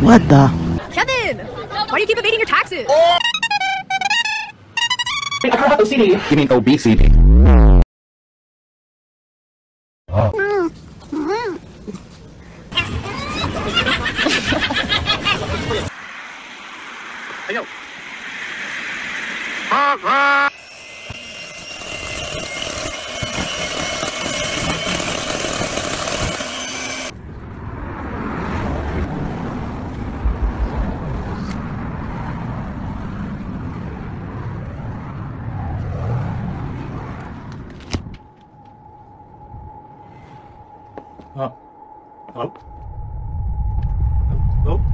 What the? Kevin! Why do you keep evading your taxes? I don't have OCD. You mean obesity? Hey, yo. Oh. Hello? Hello?